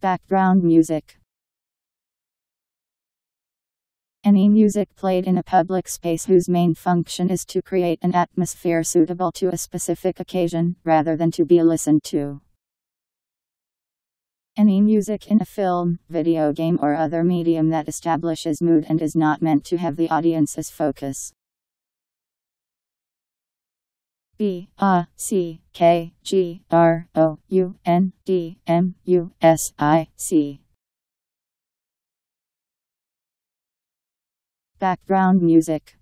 Background music. Any music played in a public space whose main function is to create an atmosphere suitable to a specific occasion, rather than to be listened to. Any music in a film, video game, or other medium that establishes mood and is not meant to have the audience's focus. B A C K G R O U N D M U S I C. Background music